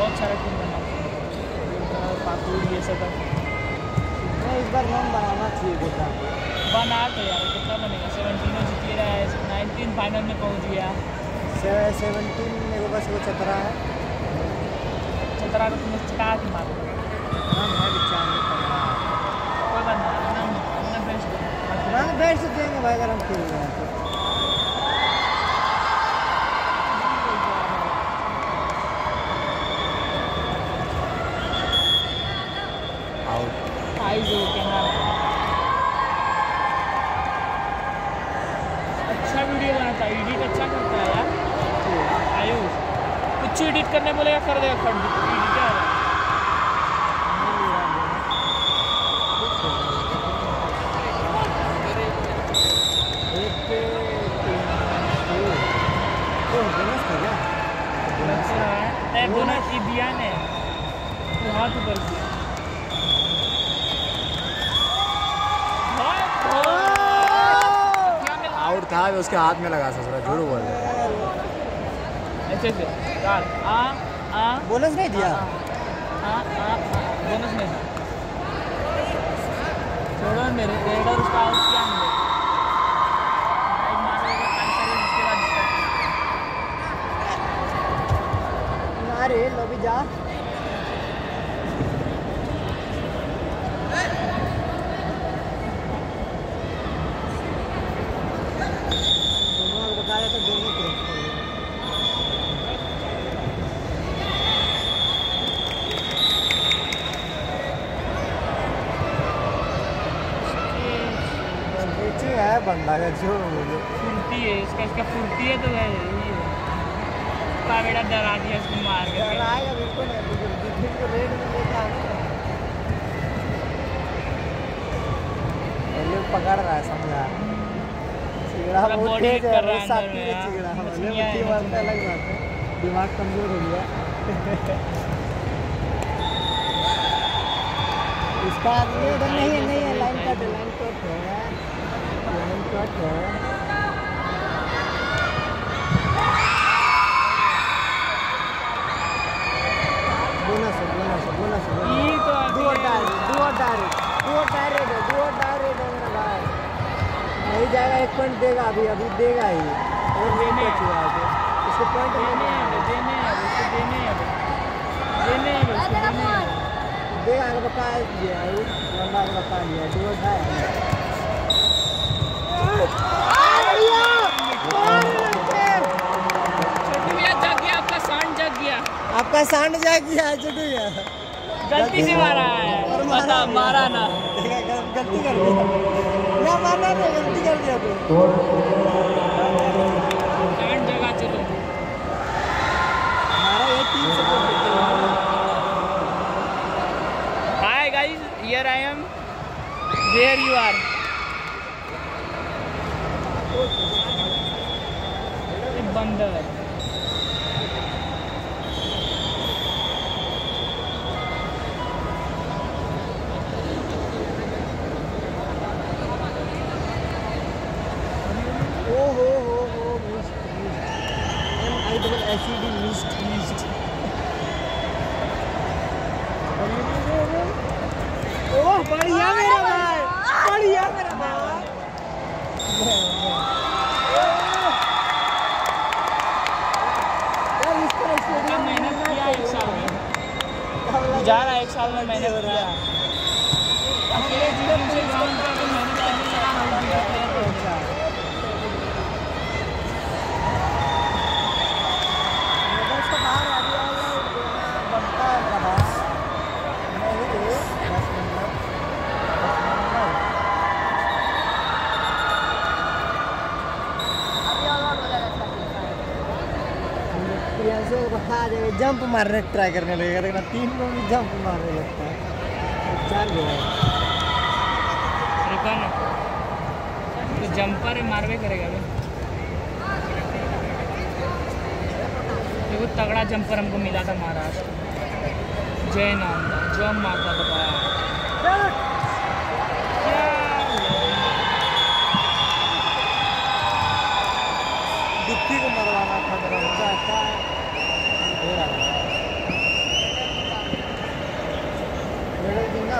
बहुत सारा टीम चाहिए पाकुड़ ये सब नहीं इस बार नाम बनाना चाहिए बेटा बना तो यार कितना बनेगा? सेवनटीन जीत रहा है नाइनटीन फाइनल में पहुँच गया। सेवनटीन मेरे को बस वो चतरा है। चतरा को तुमने चटा के मारो नाम है बिचारे बेस्ट देंगे भाई अगर हम खेल रहे हैं तो आउट आई जो के नाम अच्छा वीडियो बनाता है एडिट अच्छा करता है यार आयुष करने बोलेगा कर देगा है तो हाथ ऊपर किया। आउट था उसके हाथ में लगा ससुरा झूठ बोल रहे ऐसे से। चार आ आ बोनस नहीं दिया? आ आ बोनस नहीं। छोड़ो मेरे रेडर उसका आउट किया हमने ड्राइव मारोगे पाँच सर्विस उसके बाद। इसका ना रे जा दोनों को बता रहे थे दोनों क्रॉस कर दिया नीचे है बंदा का जो फुर्ती है इसका इसका फुर्ती है तो है यही है। बेटा डरा दिया इसको मार के। आएगा बिल्कुल नहीं को रेड में आना पहले पकड़ रहा है समझा। चिगड़ा बहुत तेज है कर रहा वो है साथी में, चिगड़ा हाँ। मछलियाँ मुट्ठी हैं, मारता अलग बात है। दिमाग कमज़ोर हो गया। इसका आदमी उधर नहीं है नहीं है लाइन कट है। लाइन कट है लाइन है है बोनस है बोनस है बोनस ये तो duo direct duo direct duo direct है दुओ डायरेक्ट है मेरा भाई नहीं जाएगा एक पॉइंट देगा अभी अभी देगा ही और देने है इसको पॉइंट देने हैं देने हैं इसको देने हैं। देने हैं इसको देने हैं। देगा आगे बता दिया है लंबा आगे बता दिया है दुओ है आपका सांड जग गया। जा गया गलती से मारा है। और भी मारा ना। गलती कर दिया। ना मारना नहीं गलती कर दिया तू सांड जगह चलो। हमारा ये टीम सपोर्ट करते हैं। Hi guys here I am where you are हो हो missed missed M I double S E D missed missed ओ बढ़िया मेरा भाई। बढ़िया मेरा भाई। जा रहा है एक साल में मैंने किया अकेले जीवन से ग्राउंड पे तो मैंने करने लगा हूँ बिना प्लेयर को अच्छा मेरे से बाहर आ गया है बनता है रहा नहीं दस नंबर दस नंबर प्रियांशु बता जाएगा जंप मारने ट्राई करने लगेगा लेकिन तीन लोग भी जंप मारने लगता है। चार गया। रुका ना। तो जंपर मारवे करेगा देखो तगड़ा जंपर हमको मिला था महाराष्ट्र। जय नाम। था जो हम रेडर कितना